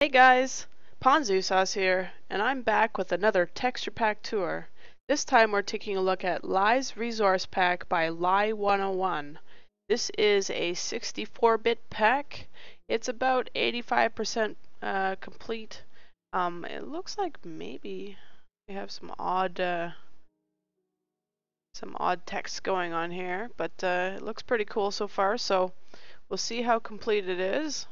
Hey guys, Ponzoo Saus here, and I'm back with another texture pack tour. This time we're taking a look at Liie's Resource Pack by Liie 101. This is a 64-bit pack. It's about 85% uh, complete. Um, it looks like maybe we have some odd, uh, some odd text going on here, but uh, it looks pretty cool so far. So we'll see how complete it is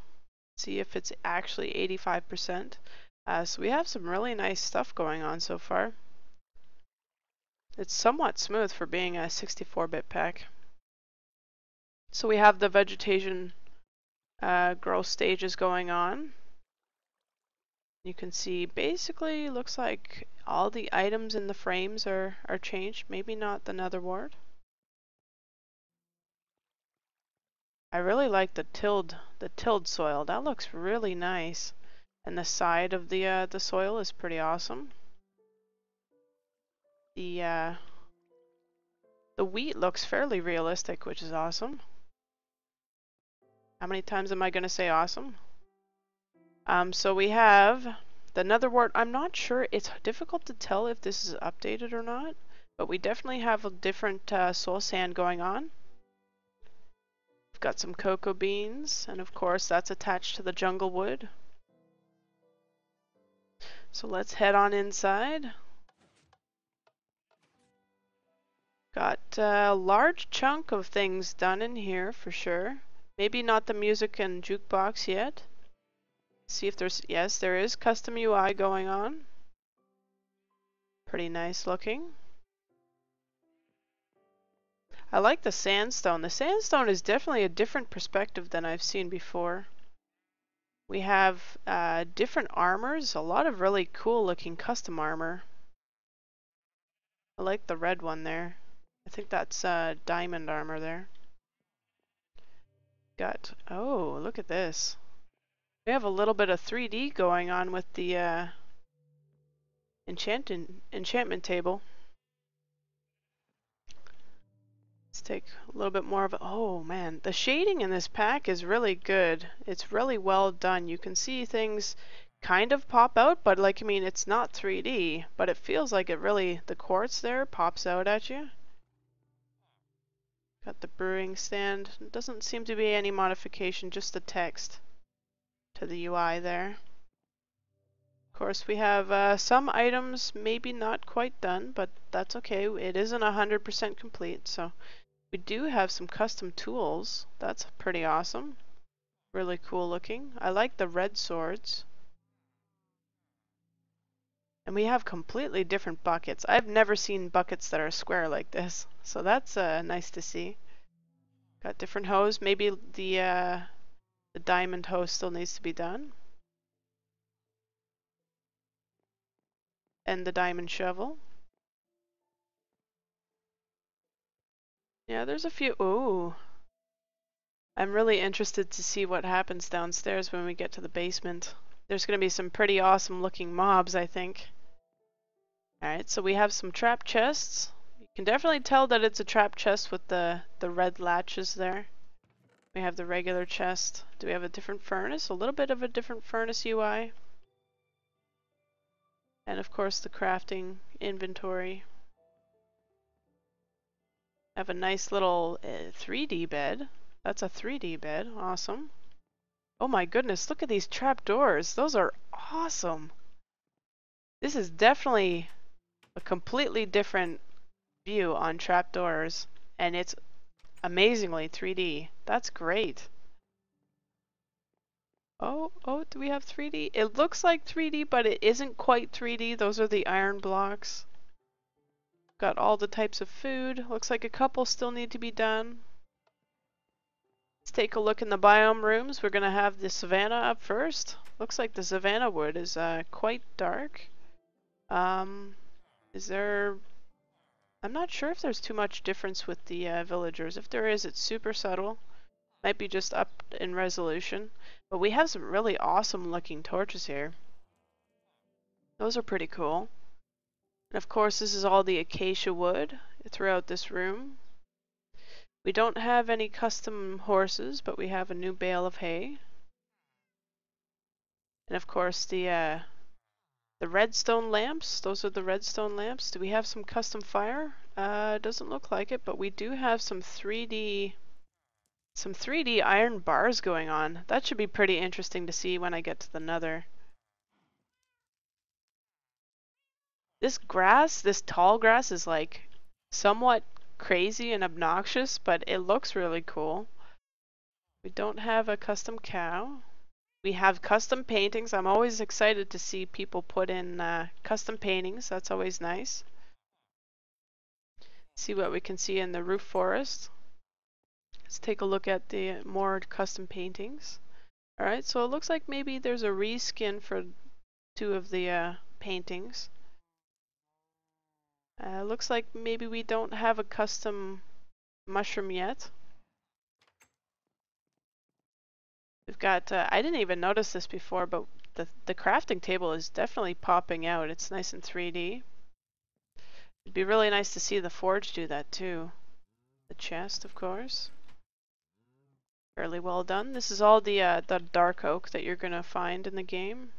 see if it's actually 85%. Uh, so we have some really nice stuff going on so far. It's somewhat smooth for being a 64-bit pack. So we have the vegetation uh, growth stages going on. You can see basically looks like all the items in the frames are, are changed, maybe not the nether wart. I really like the tilled the tilled soil. That looks really nice. And the side of the uh, the soil is pretty awesome. The uh, the wheat looks fairly realistic, which is awesome. How many times am I going to say awesome? Um, so we have the nether wart. I'm not sure. It's difficult to tell if this is updated or not. But we definitely have a different uh, soul sand going on. Got some cocoa beans, and of course that's attached to the jungle wood. So let's head on inside. Got a large chunk of things done in here for sure. Maybe not the music and jukebox yet. See if there's, yes, there is custom UI going on. Pretty nice looking. I like the sandstone. The sandstone is definitely a different perspective than I've seen before. We have uh, different armors, a lot of really cool looking custom armor. I like the red one there. I think that's uh, diamond armor there. Got, oh, look at this. We have a little bit of 3D going on with the uh, enchanted, enchantment table. Let's take a little bit more of a, oh man, the shading in this pack is really good. It's really well done. You can see things kind of pop out, but like, I mean, it's not 3D, but it feels like it really, the quartz there pops out at you. Got the brewing stand. Doesn't seem to be any modification, just the text to the UI there. Of course, we have uh, some items maybe not quite done, but that's okay. It isn't 100% complete, so we do have some custom tools. That's pretty awesome. Really cool looking. I like the red swords. And we have completely different buckets. I've never seen buckets that are square like this. So that's uh, nice to see. Got different hoes. Maybe the, uh, the diamond hoes still needs to be done. And the diamond shovel. Yeah, there's a few. Ooh. I'm really interested to see what happens downstairs when we get to the basement. There's going to be some pretty awesome looking mobs, I think. Alright, so we have some trap chests. You can definitely tell that it's a trap chest with the, the red latches there. We have the regular chest. Do we have a different furnace? A little bit of a different furnace UI. And of course the crafting inventory have a nice little uh, 3D bed. That's a 3D bed. Awesome. Oh my goodness, look at these trap doors. Those are awesome. This is definitely a completely different view on trap doors, and it's amazingly 3D. That's great. Oh, oh, do we have 3D? It looks like 3D, but it isn't quite 3D. Those are the iron blocks. Got all the types of food. Looks like a couple still need to be done. Let's take a look in the biome rooms. We're going to have the savanna up first. Looks like the savanna wood is uh, quite dark. Um, is there... I'm not sure if there's too much difference with the uh, villagers. If there is, it's super subtle. Might be just up in resolution. But we have some really awesome looking torches here. Those are pretty cool. And of course this is all the acacia wood throughout this room. We don't have any custom horses, but we have a new bale of hay. And of course the uh, the redstone lamps, those are the redstone lamps. Do we have some custom fire? Uh, doesn't look like it, but we do have some 3D some 3D iron bars going on. That should be pretty interesting to see when I get to the nether. This grass, this tall grass is like somewhat crazy and obnoxious, but it looks really cool. We don't have a custom cow. We have custom paintings. I'm always excited to see people put in uh, custom paintings. That's always nice. See what we can see in the roof forest. Let's take a look at the more custom paintings. Alright, so it looks like maybe there's a reskin for two of the uh, paintings. Uh, looks like maybe we don't have a custom mushroom yet. We've got, uh, I didn't even notice this before, but the, the crafting table is definitely popping out. It's nice in 3D. It'd be really nice to see the forge do that too. The chest, of course. Fairly well done. This is all the uh, the dark oak that you're gonna find in the game.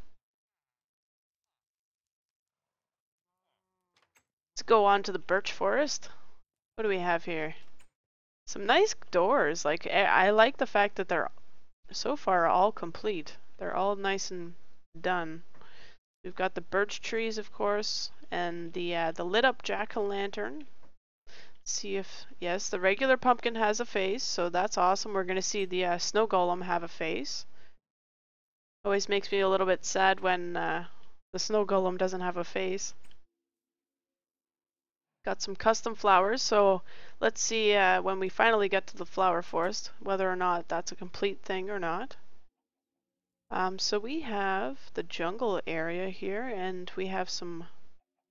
Let's go on to the birch forest. What do we have here? Some nice doors. Like I like the fact that they're so far all complete. They're all nice and done. We've got the birch trees, of course, and the uh, the lit up jack o' lantern see if, yes, the regular pumpkin has a face, so that's awesome. We're going to see the uh, snow golem have a face. Always makes me a little bit sad when uh, the snow golem doesn't have a face. Got some custom flowers, so let's see uh, when we finally get to the flower forest, whether or not that's a complete thing or not. Um, so we have the jungle area here, and we have some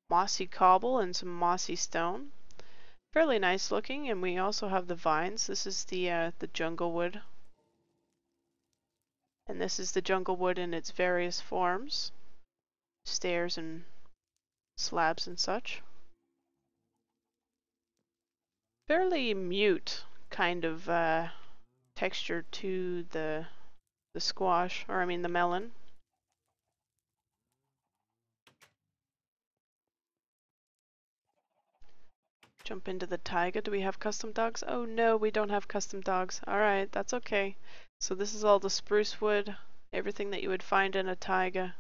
mossy cobble and some mossy stone. Fairly nice looking and we also have the vines. This is the uh, the jungle wood. And this is the jungle wood in its various forms stairs and slabs and such fairly mute kind of uh, texture to the the squash or I mean the melon Jump into the taiga. Do we have custom dogs? Oh no, we don't have custom dogs. Alright, that's okay. So this is all the spruce wood, everything that you would find in a taiga.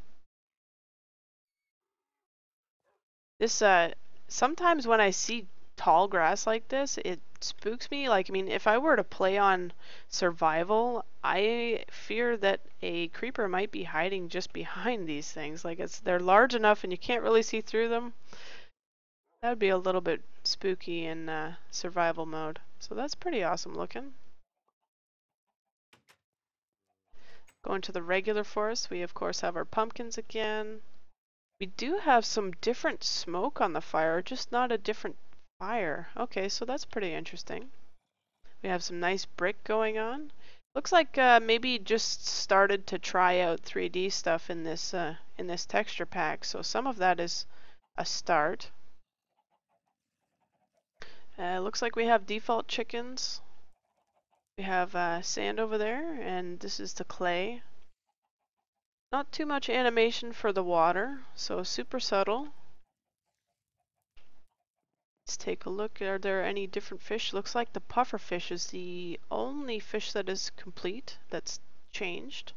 This, uh, sometimes when I see tall grass like this, it spooks me. Like, I mean, if I were to play on survival, I fear that a creeper might be hiding just behind these things. Like, it's they're large enough and you can't really see through them. That would be a little bit spooky in uh, survival mode. So that's pretty awesome looking. Going to the regular forest, we of course have our pumpkins again. We do have some different smoke on the fire, just not a different fire. Okay, so that's pretty interesting. We have some nice brick going on. Looks like uh, maybe just started to try out 3D stuff in this uh, in this texture pack. So some of that is a start. Uh, looks like we have default chickens. We have uh, sand over there, and this is the clay. Not too much animation for the water, so super subtle. Let's take a look. Are there any different fish? Looks like the puffer fish is the only fish that is complete, that's changed.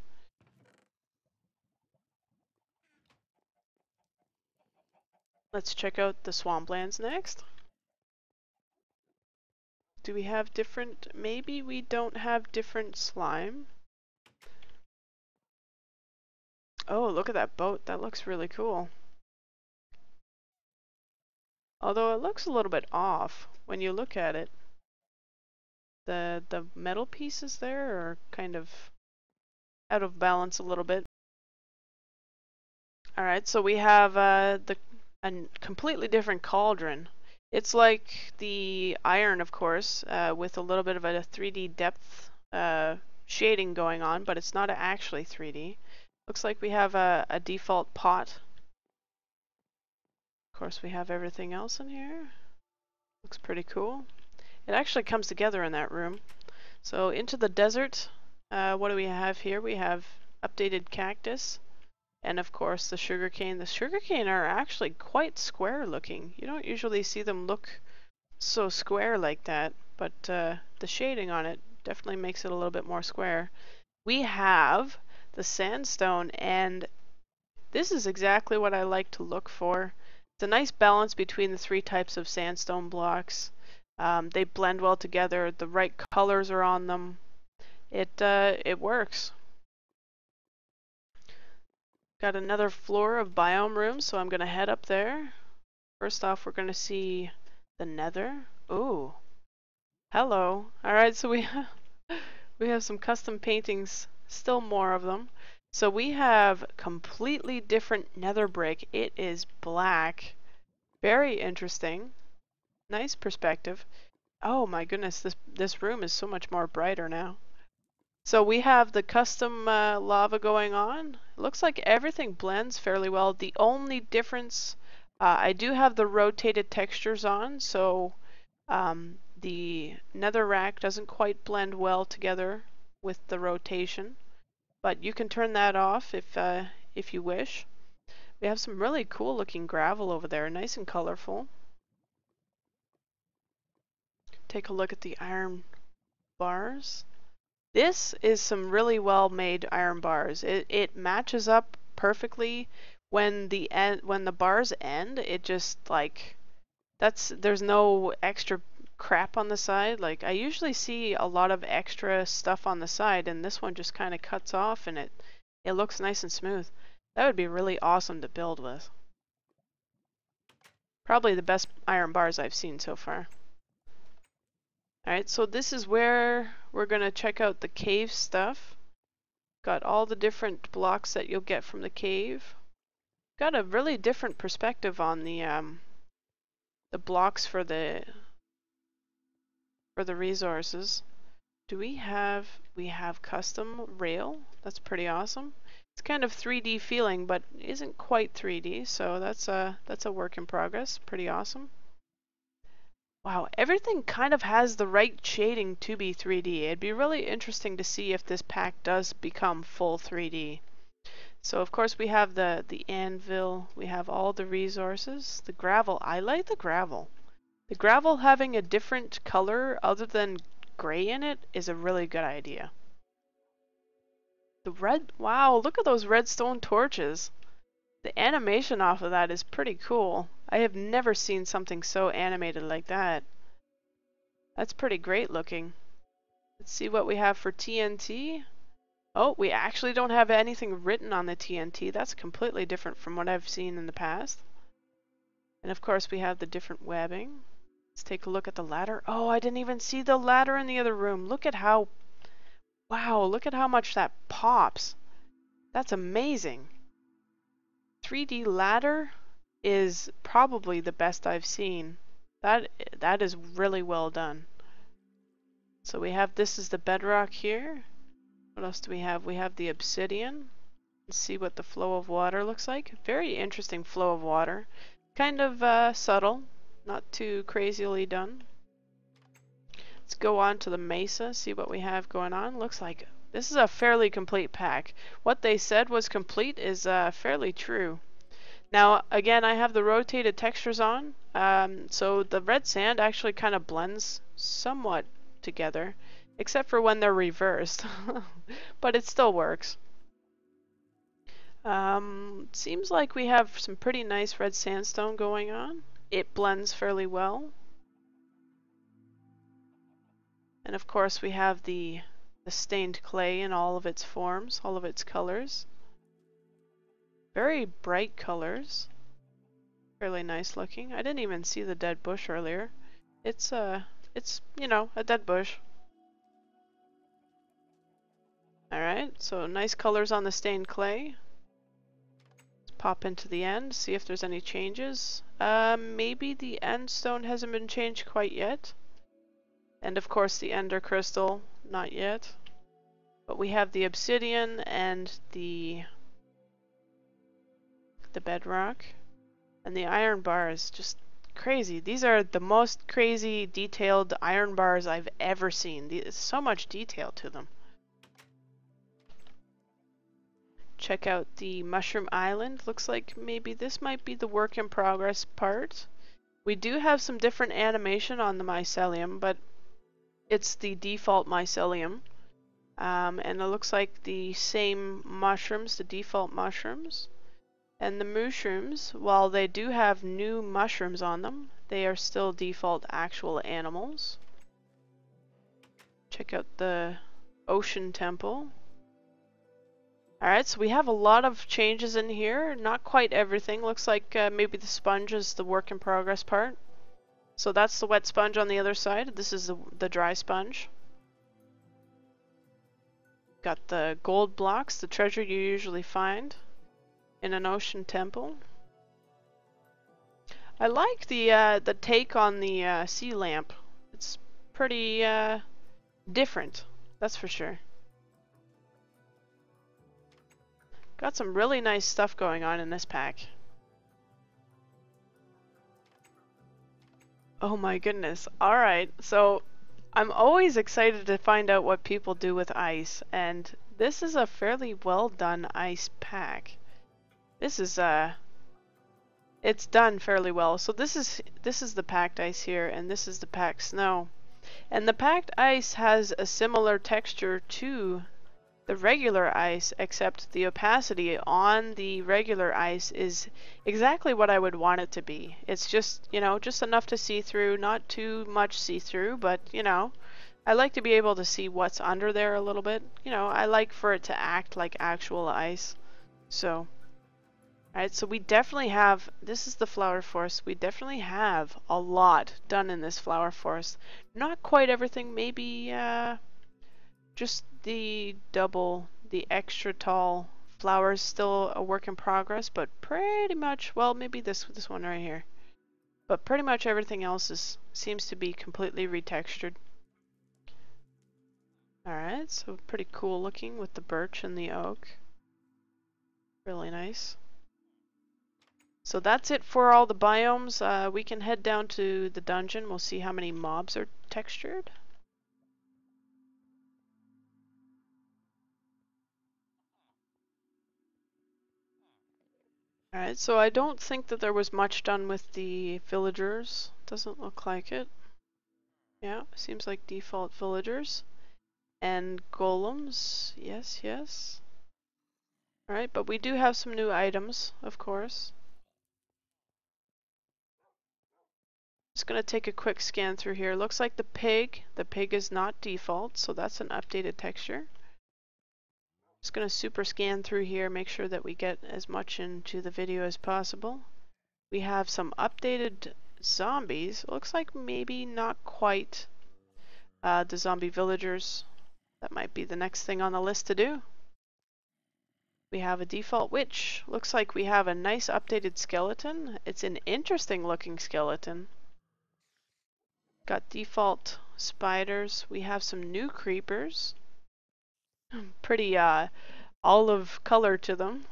Let's check out the swamplands next. Do we have different, maybe we don't have different slime. Oh, look at that boat. That looks really cool. Although it looks a little bit off when you look at it. The, the metal pieces there are kind of out of balance a little bit. Alright, so we have uh, the a completely different cauldron. It's like the iron, of course, uh, with a little bit of a 3D depth uh, shading going on, but it's not actually 3D. Looks like we have a, a default pot. Course, we have everything else in here. Looks pretty cool. It actually comes together in that room. So into the desert, uh, what do we have here? We have updated cactus. And of course the sugarcane. The sugarcane are actually quite square looking. You don't usually see them look so square like that, but uh, the shading on it definitely makes it a little bit more square. We have the sandstone and this is exactly what I like to look for. It's a nice balance between the three types of sandstone blocks. Um, they blend well together, the right colors are on them. It, uh, it works. Got another floor of biome rooms, so I'm going to head up there. First off, we're going to see the nether. Ooh. Hello. Alright, so we we have some custom paintings, still more of them. So we have completely different nether brick. It is black. Very interesting. Nice perspective. Oh my goodness, this this room is so much more brighter now. So we have the custom uh, lava going on. It looks like everything blends fairly well. The only difference, uh, I do have the rotated textures on, so um, the nether rack doesn't quite blend well together with the rotation. But you can turn that off if, uh, if you wish. We have some really cool looking gravel over there, nice and colorful. Take a look at the iron bars. This is some really well made iron bars. It, it matches up perfectly when the end when the bars end it just like that's there's no extra crap on the side. Like I usually see a lot of extra stuff on the side and this one just kind of cuts off and it it looks nice and smooth. That would be really awesome to build with. Probably the best iron bars I've seen so far. Alright, so this is where we're going to check out the cave stuff. Got all the different blocks that you'll get from the cave. Got a really different perspective on the um, the blocks for the for the resources. Do we have, we have custom rail? That's pretty awesome. It's kind of 3D feeling, but isn't quite 3D, so that's a, that's a work in progress. Pretty awesome. Wow, everything kind of has the right shading to be 3D. It'd be really interesting to see if this pack does become full 3D. So of course we have the, the anvil, we have all the resources, the gravel. I like the gravel. The gravel having a different color other than gray in it is a really good idea. The red, wow, look at those redstone torches. The animation off of that is pretty cool. I have never seen something so animated like that. That's pretty great looking. Let's see what we have for TNT. Oh, we actually don't have anything written on the TNT. That's completely different from what I've seen in the past. And of course we have the different webbing. Let's take a look at the ladder. Oh, I didn't even see the ladder in the other room. Look at how... Wow, look at how much that pops. That's amazing. 3D ladder is probably the best I've seen. That That is really well done. So we have, this is the bedrock here. What else do we have? We have the obsidian. Let's see what the flow of water looks like. Very interesting flow of water. Kind of uh, subtle, not too crazily done. Let's go on to the mesa, see what we have going on. Looks like this is a fairly complete pack. What they said was complete is uh, fairly true. Now, again, I have the rotated textures on, um, so the red sand actually kind of blends somewhat together, except for when they're reversed, but it still works. Um, seems like we have some pretty nice red sandstone going on it blends fairly well. And of course we have the, the stained clay in all of its forms, all of its colors. Very bright colors. Fairly nice looking. I didn't even see the dead bush earlier. It's, uh, it's, you know, a dead bush. Alright, so nice colors on the stained clay Let's pop into the end, see if there's any changes. Uh, maybe the end stone hasn't been changed quite yet. And of course the ender crystal, not yet. But we have the obsidian and the the bedrock. And the iron bar is just crazy. These are the most crazy detailed iron bars I've ever seen. There's so much detail to them. Check out the Mushroom Island. Looks like maybe this might be the work in progress part. We do have some different animation on the mycelium, but it's the default mycelium. Um, and it looks like the same mushrooms, the default mushrooms. And the mushrooms, while they do have new mushrooms on them, they are still default actual animals. Check out the ocean temple. Alright, so we have a lot of changes in here. Not quite everything. Looks like uh, maybe the sponge is the work in progress part. So that's the wet sponge on the other side. This is the, the dry sponge. Got the gold blocks, the treasure you usually find in an ocean temple. I like the uh, the take on the uh, sea lamp. It's pretty uh, different, that's for sure. Got some really nice stuff going on in this pack. Oh my goodness. Alright, so I'm always excited to find out what people do with ice, and this is a fairly well done ice pack. This is uh it's done fairly well. So this is this is the packed ice here and this is the packed snow. And the packed ice has a similar texture to the regular ice, except the opacity on the regular ice is exactly what I would want it to be. It's just, you know, just enough to see through, not too much see through, but, you know, I like to be able to see what's under there a little bit. You know, I like for it to act like actual ice. So, alright, so we definitely have, this is the flower forest, we definitely have a lot done in this flower forest. Not quite everything, maybe, uh, just the double, the extra tall flowers still a work in progress, but pretty much, well, maybe this this one right here. But pretty much everything else is seems to be completely retextured. Alright, so pretty cool looking with the birch and the oak. Really nice. So that's it for all the biomes. Uh, we can head down to the dungeon. We'll see how many mobs are textured. Alright, so I don't think that there was much done with the villagers. Doesn't look like it. Yeah, seems like default villagers. And golems, yes, yes. Alright, but we do have some new items, of course. Just gonna take a quick scan through here. Looks like the pig, the pig is not default, so that's an updated texture. Just going to super scan through here, make sure that we get as much into the video as possible. We have some updated zombies. Looks like maybe not quite uh, the zombie villagers. That might be the next thing on the list to do. We have a default witch. Looks like we have a nice updated skeleton. It's an interesting looking skeleton. Got default spiders. We have some new creepers pretty uh, olive color to them.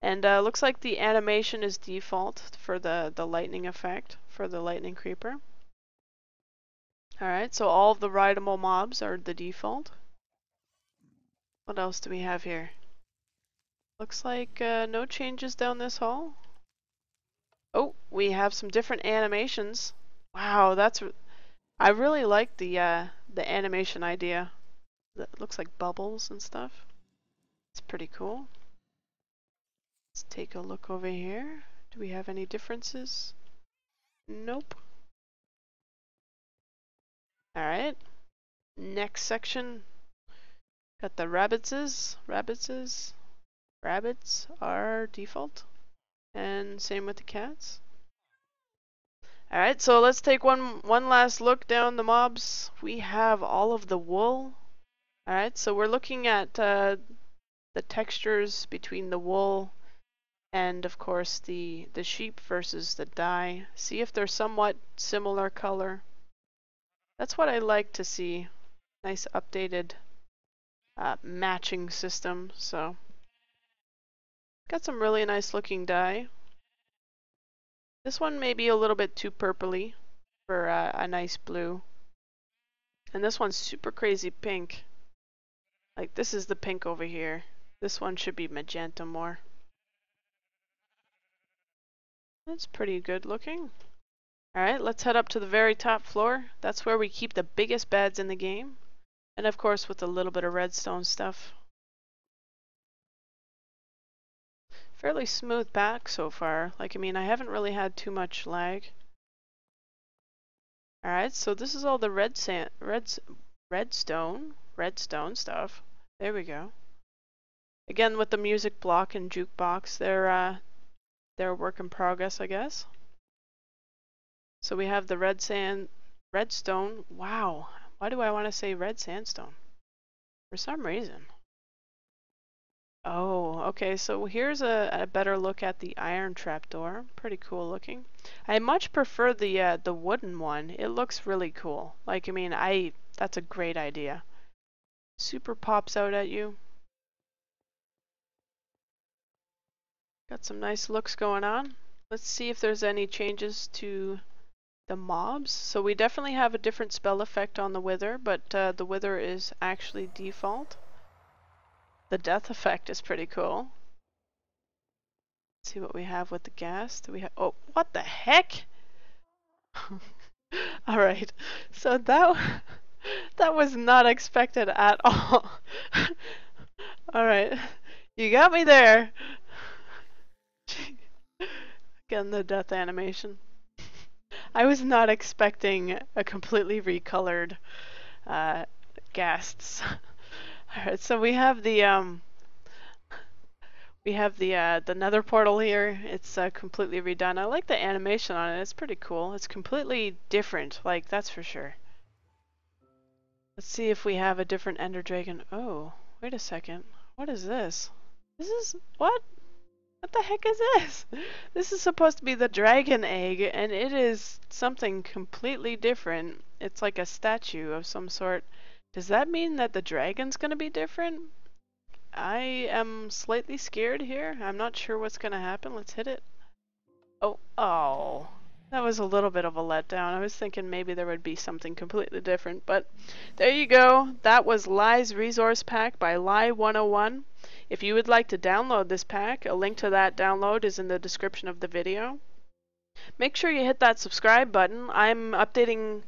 And uh, looks like the animation is default for the, the lightning effect, for the lightning creeper. Alright, so all the rideable mobs are the default. What else do we have here? Looks like uh, no changes down this hall. Oh, we have some different animations. Wow, that's... I really like the, uh, the animation idea that looks like bubbles and stuff. It's pretty cool. Let's take a look over here. Do we have any differences? Nope. Alright. Next section. Got the rabbitses. Rabbitses. Rabbits are default. And same with the cats. Alright, so let's take one one last look down the mobs. We have all of the wool Alright, so we're looking at uh, the textures between the wool and of course the, the sheep versus the dye. See if they're somewhat similar color. That's what I like to see. Nice updated uh, matching system. So got some really nice looking dye. This one may be a little bit too purpley for uh, a nice blue. And this one's super crazy pink. Like this is the pink over here. This one should be magenta more. That's pretty good looking. Alright, let's head up to the very top floor. That's where we keep the biggest beds in the game. And of course with a little bit of redstone stuff. Fairly smooth back so far. Like, I mean, I haven't really had too much lag. Alright, so this is all the red sand, red, redstone, redstone stuff. There we go. Again, with the music block and jukebox, they're, uh, they're a work in progress, I guess. So we have the red sand, redstone. Wow, why do I want to say red sandstone? For some reason. Oh, okay, so here's a, a, better look at the iron trapdoor. Pretty cool looking. I much prefer the uh, the wooden one. It looks really cool. Like, I mean, I that's a great idea. Super pops out at you. Got some nice looks going on. Let's see if there's any changes to the mobs. So we definitely have a different spell effect on the Wither, but uh, the Wither is actually default. The death effect is pretty cool. Let's see what we have with the ghast. Do we have? Oh, what the heck? all right, so that that was not expected at all. all right, you got me there. Again, the death animation. I was not expecting a completely recolored uh, ghasts. Alright, so we have the um we have the uh, the nether portal here. It's uh, completely redone. I like the animation on it. It's pretty cool. It's completely different, like that's for sure. Let's see if we have a different ender dragon. Oh, wait a second. What is this? This is what? What the heck is this? This is supposed to be the dragon egg, and it is something completely different. It's like a statue of some sort. Does that mean that the dragon's gonna be different? I am slightly scared here. I'm not sure what's gonna happen. Let's hit it. Oh, oh. That was a little bit of a letdown. I was thinking maybe there would be something completely different, but there you go. That was Liie's Resource Pack by Liie 101. If you would like to download this pack, a link to that download is in the description of the video. Make sure you hit that subscribe button. I'm updating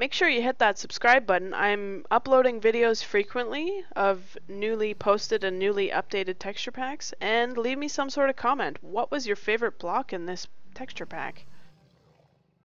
Make sure you hit that subscribe button. I'm uploading videos frequently of newly posted and newly updated texture packs, and leave me some sort of comment. What was your favorite block in this texture pack?